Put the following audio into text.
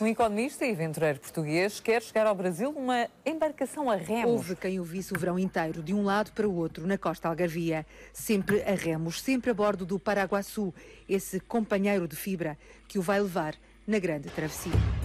Um economista e aventureiro português quer chegar ao Brasil numa embarcação a remos. Houve quem o visse o verão inteiro, de um lado para o outro, na costa algarvia. Sempre a remos, sempre a bordo do Paraguaçu, esse companheiro de fibra que o vai levar na grande travessia.